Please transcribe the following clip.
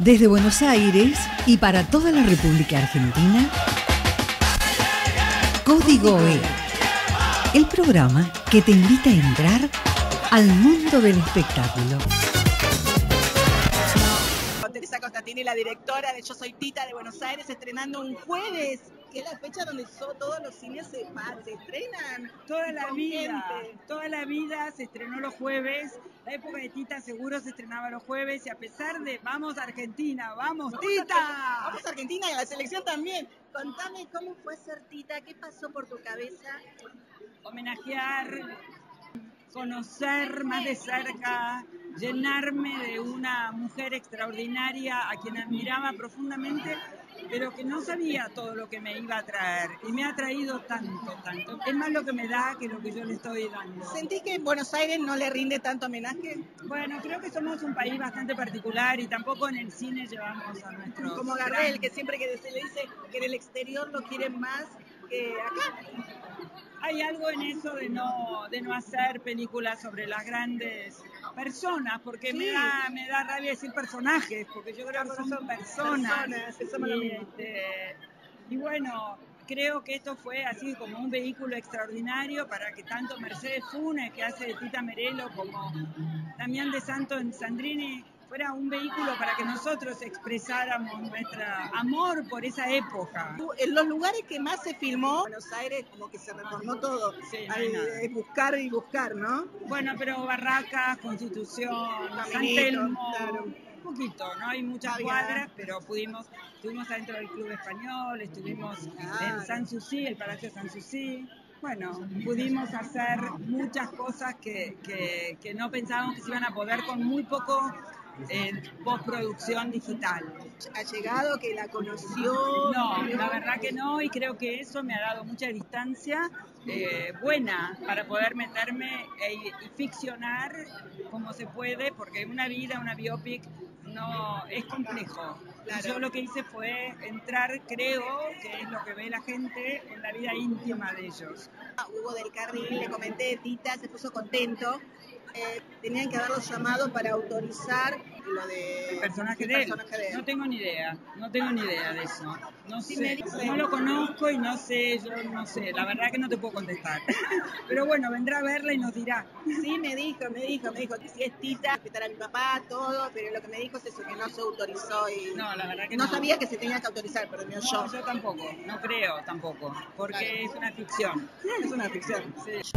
Desde Buenos Aires y para toda la República Argentina, Código E, el programa que te invita a entrar al mundo del espectáculo. Teresa Constantini, la directora de Yo Soy Tita de Buenos Aires, estrenando un jueves, que es la fecha donde so- todos los cines se, se estrenan. Toda la vida, gente. toda la vida se estrenó los jueves. La época de Tita seguro se estrenaba los jueves y a pesar de vamos a Argentina, vamos Vamos a- Tita. Vamos a Argentina y a la selección también. Contame cómo fue ser Tita, qué pasó por tu cabeza. Homenajear, conocer más de cerca, llenarme de una mujer extraordinaria a quien admiraba profundamente, pero que no sabía todo lo que me iba a traer y me ha traído tanto, tanto. Es más lo que me da que lo que yo le estoy dando. ¿Sentís que en Buenos Aires no le rinde tanto homenaje? Bueno, creo que somos un país bastante particular y tampoco en el cine llevamos a nuestros... Como Gardel, grandes- que siempre que se le dice que en el exterior lo quieren más que acá. Hay algo en eso de no, de no hacer películas sobre las grandes personas, porque me, da, me da rabia decir personajes, porque yo creo que son personas. Personas, y, este, y bueno, creo que esto fue así como un vehículo extraordinario para que tanto Mercedes Funes, que hace de Tita Merelo, como Damián de Santo en Sandrini, fuera un vehículo para que nosotros expresáramos nuestro amor por esa época. En los lugares que más se filmó, Buenos Aires como que se reformó todo. Sí, Al- buscar y buscar, ¿no? Bueno, pero Barracas, Constitución, San Telmo, claro. un poquito, ¿no? Hay muchas cuadras, pero pudimos, estuvimos adentro del Club Español, estuvimos Claro. en Sanssouci, el Palacio Sanssouci. Bueno, pudimos hacer muchas cosas que, que, que no pensábamos que se iban a poder con muy poco eh, postproducción digital. Ha llegado, que la conoció. No, la verdad que no, y creo que eso me ha dado mucha distancia eh, buena para poder meterme e- y ficcionar como se puede, porque una vida, una biopic, no es complejo. Claro. Yo lo que hice fue entrar, creo, que es lo que ve la gente, en la vida íntima de ellos. Ah, Hugo del Carril, le comenté, Tita se puso contento. Eh, tenían que haberlo llamado para autorizar lo de El personaje de él. personaje de él. No tengo ni idea, no tengo ni idea de eso. No Sí, sé, no lo conozco y no sé, yo no sé, la verdad que no te puedo contestar. Pero bueno, vendrá a verla y nos dirá. Sí, me dijo, me dijo, me dijo que si es Tita, respetar a mi papá, todo, pero lo que me dijo es eso, que no se autorizó y No, la verdad que no no. sabía que se tenía que autorizar, pero No, yo. yo tampoco, no creo tampoco, porque Claro. es una ficción. Es una ficción. Sí.